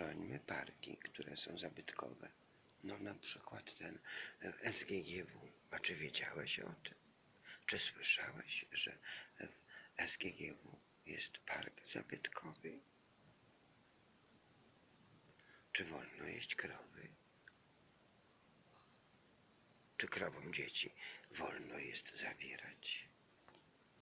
chrońmy parki, które są zabytkowe. No na przykład ten e, SGGW. A czy wiedziałeś o tym? Czy słyszałeś, że w SGGW jest park zabytkowy? Czy wolno jeść krowy? Czy krowom dzieci wolno jest zabierać?